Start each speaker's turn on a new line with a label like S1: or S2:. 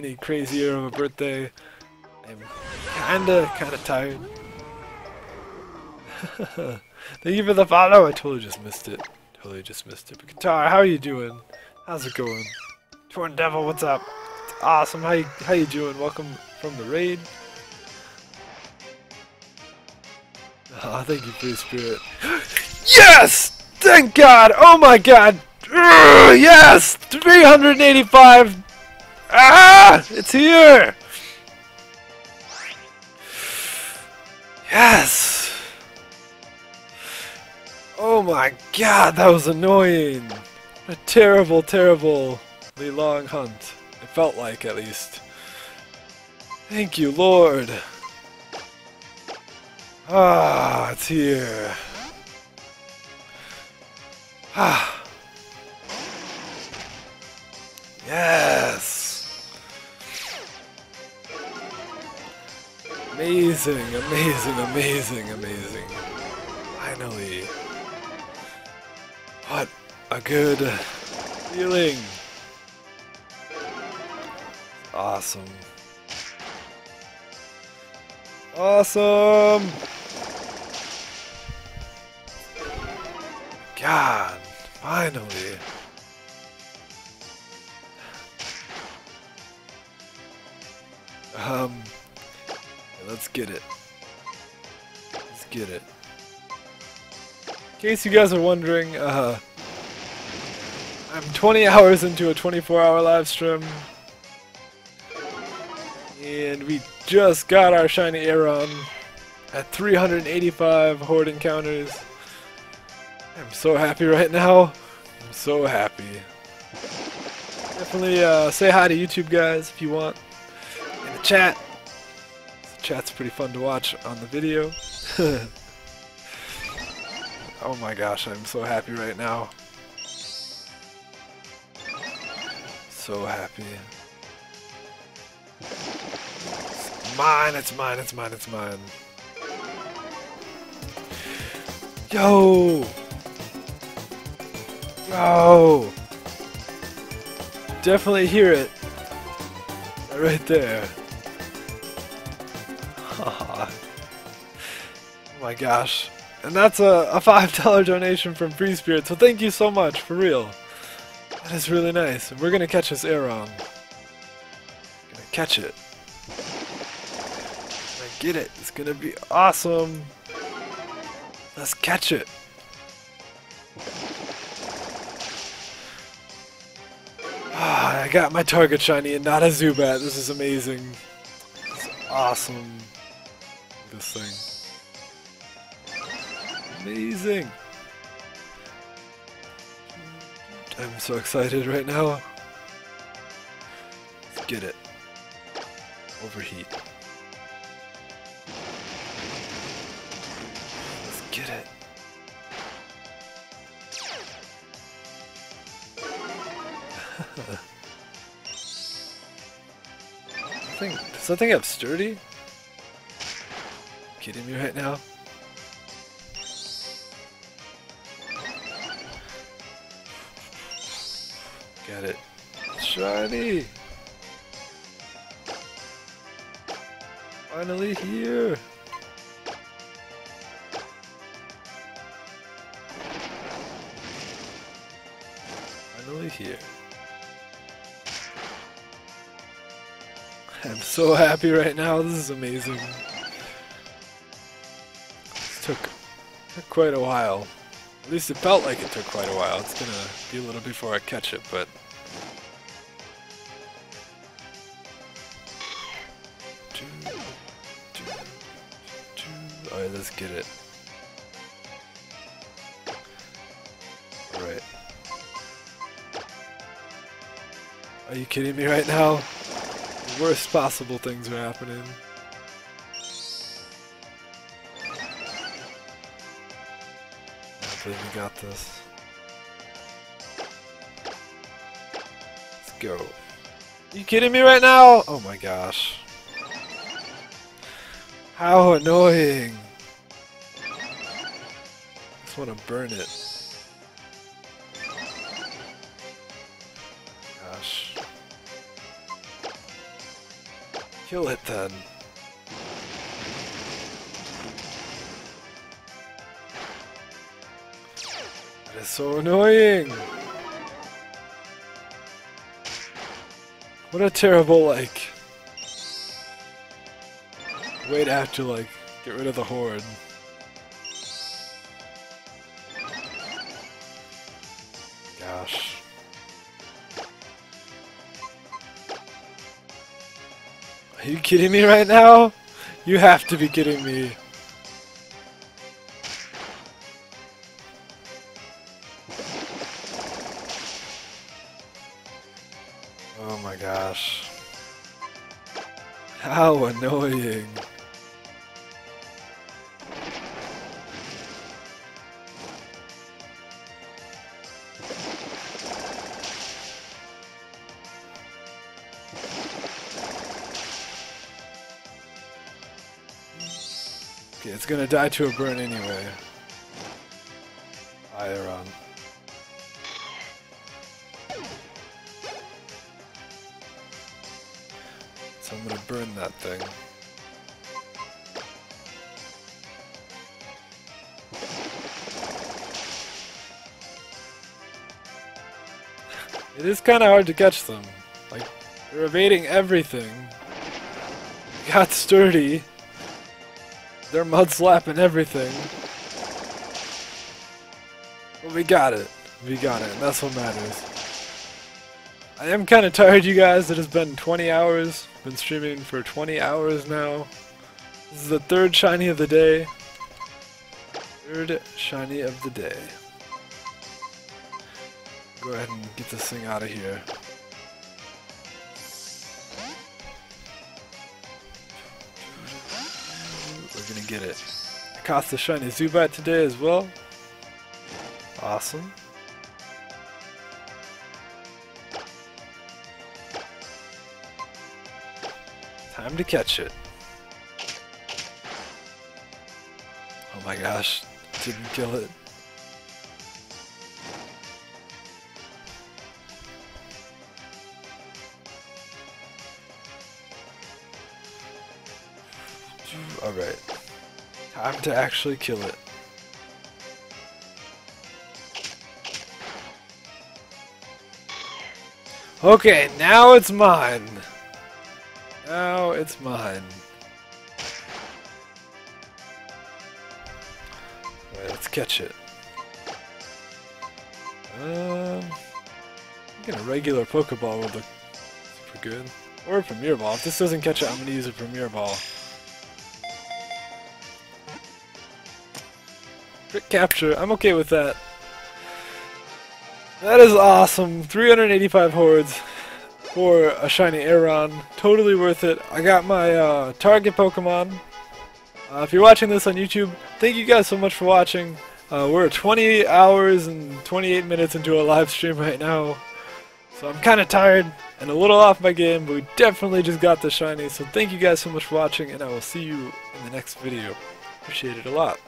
S1: any crazier of a birthday. I'm kinda, kinda tired. Thank you for the follow. I totally just missed it. Totally just missed it. But Guitar, how are you doing? How's it going? Torn Devil, what's up? It's awesome. How you, how you doing? Welcome from the raid. Oh, thank you, Free Spirit. yes! Thank God! Oh my God! Yes! 385! Ah! It's here! Yes! Oh my God, that was annoying! A terrible, terribly long hunt. It felt like, at least. Thank you, Lord. Ah, it's here. Ah. Yes. Amazing, amazing, amazing, amazing. Finally. What a good feeling. Awesome. Awesome! God, finally. Um, let's get it. Let's get it. In case you guys are wondering, uh, I'm 20 hours into a 24 hour live stream. And we just got our shiny Aron at 385 horde encounters. I'm so happy right now. I'm so happy. Definitely uh, say hi to YouTube guys if you want. In the chat. Chat's pretty fun to watch on the video. oh my gosh, I'm so happy right now. So happy. It's mine, it's mine, it's mine, it's mine. Yo! Yo! Definitely hear it. Right there. My gosh. And that's a, a $5 donation from Free Spirit, so thank you so much, for real. That is really nice. We're gonna catch this Aron. Gonna catch it. Gonna get it. It's gonna be awesome. Let's catch it. Ah, I got my target shiny and not a Zubat. This is amazing. Is awesome. This thing. Amazing. I'm so excited right now. Let's get it. Overheat. Let's get it. thing, does that thing have sturdy? Kidding me right now? Get it. Shiny! Finally here! Finally here. I'm so happy right now, this is amazing. This took, took quite a while. At least it felt like it took quite a while. It's gonna be a little before I catch it, but... Alright, let's get it. Alright. Are you kidding me right now? The worst possible things are happening. I we got this. Let's go. Are you kidding me right now? Oh my gosh. How annoying. I just want to burn it. Gosh. Kill it then. That is so annoying. What a terrible, like, have to, like, get rid of the horde. Gosh. Are you kidding me right now? You have to be kidding me. Oh my gosh. How annoying. Okay, it's gonna die to a burn anyway. Iron. So I'm gonna burn that thing. It is kind of hard to catch them. Like, they're evading everything. Got sturdy. They're mud slapping everything. But we got it. We got it, that's what matters. I am kind of tired, you guys. It has been 20 hours. Been streaming for 20 hours now. This is the third shiny of the day. Third shiny of the day. Go ahead and get this thing out of here. Gonna get it. I caught the shiny Zubat today as well. Awesome. Time to catch it. Oh my gosh, didn't kill it. Alright. Time to actually kill it. Okay, now it's mine. Now it's mine. Let's catch it. Um, I think a regular Pokeball would look super good. Or a Premier Ball. If this doesn't catch it, I'm gonna use a Premier Ball. Crit capture, I'm okay with that. That is awesome. 385 hordes for a shiny Aron. Totally worth it. I got my uh, target Pokemon. Uh, if you're watching this on YouTube, thank you guys so much for watching. Uh, we're 20 hours and 28 minutes into a live stream right now. So I'm kind of tired and a little off my game, but we definitely just got the shiny. So thank you guys so much for watching, and I will see you in the next video. Appreciate it a lot.